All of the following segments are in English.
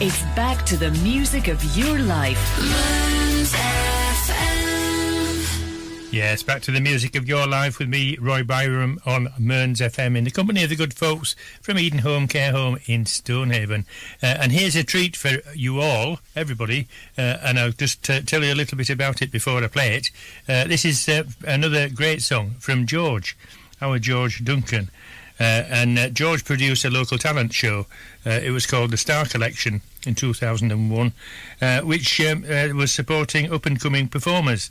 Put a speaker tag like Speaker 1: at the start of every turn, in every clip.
Speaker 1: it's back to the music of your life.
Speaker 2: Yes, back to the music of your life with me, Roy Byram, on Mearns FM in the company of the good folks from Eden Home Care Home in Stonehaven. Uh, and here's a treat for you all, everybody, uh, and I'll just tell you a little bit about it before I play it. Uh, this is uh, another great song from George, our George Duncan. Uh, and George produced a local talent show. it was called the Star Collection in 2001, which um, was supporting up and coming performers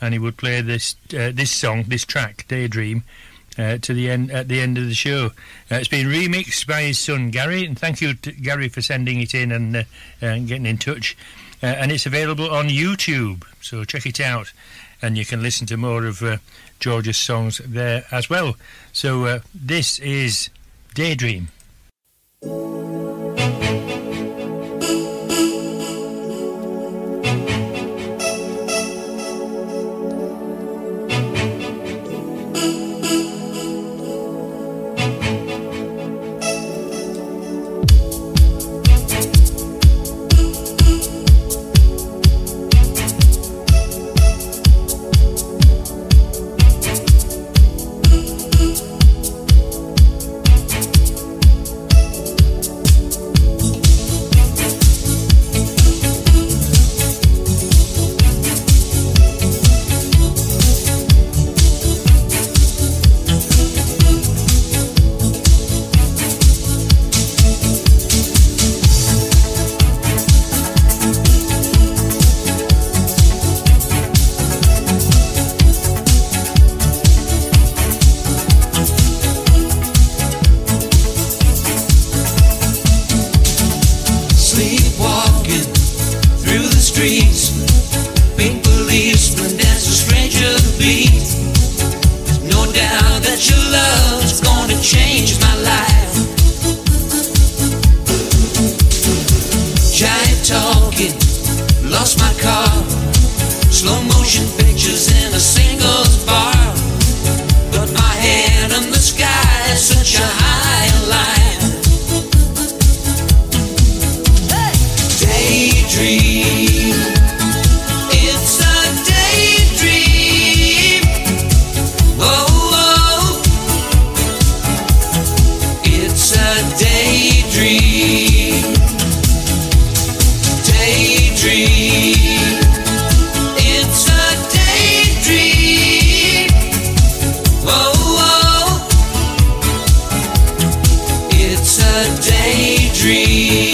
Speaker 2: and he would play this uh, this song, this track, Daydream, uh, to the end at the end of the show. Uh, it's been remixed by his son Gary, and thank you to Gary for sending it in and, uh, and getting in touch. Uh, and it's available on YouTube, so check it out, and you can listen to more of uh, George's songs there as well. So this is Daydream.
Speaker 1: streets. Big policeman, that's a stranger beat. no doubt that your love's gonna change my life. Giant talking, lost my car. Slow motion pictures in a single. daydream.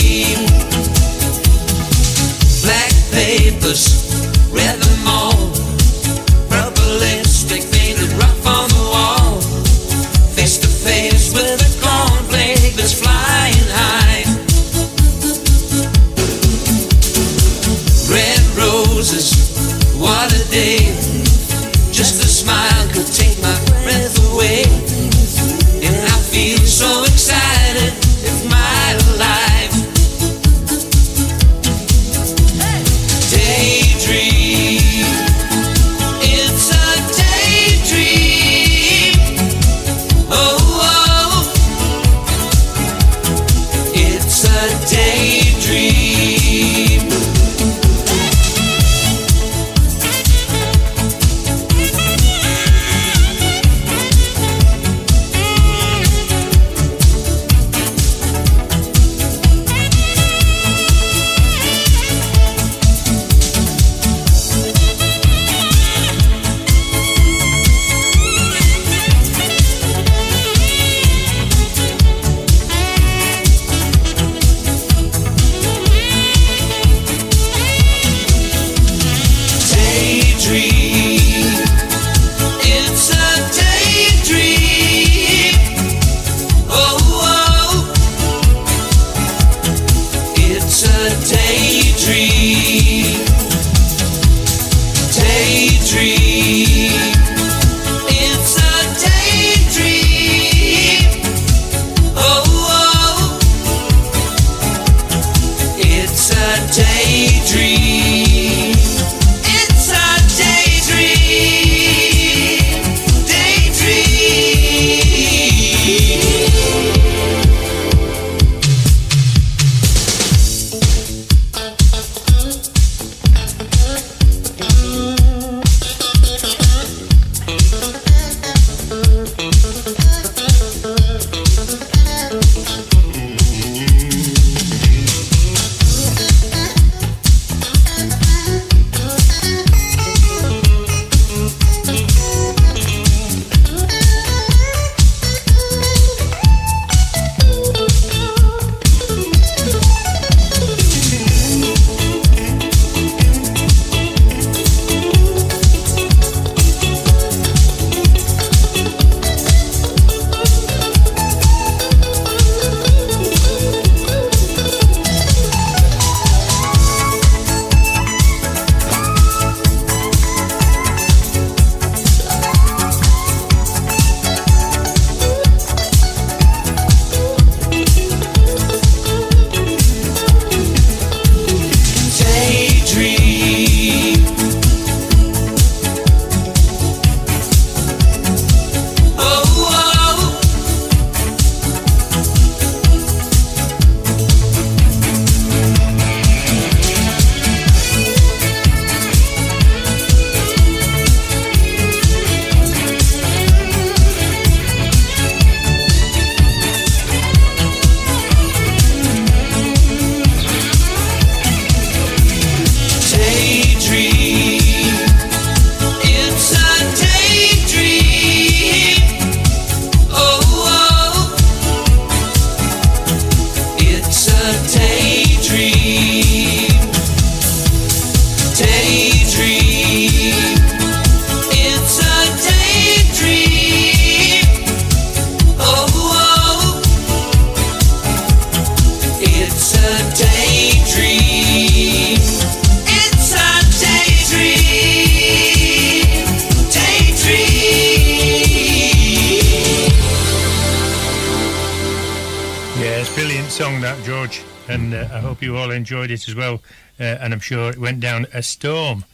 Speaker 2: Song, that George, and uh, I hope you all enjoyed it as well. Uh, and I'm sure it went down a storm,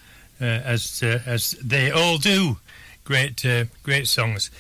Speaker 2: uh, as uh, as they all do. Great, uh, great songs.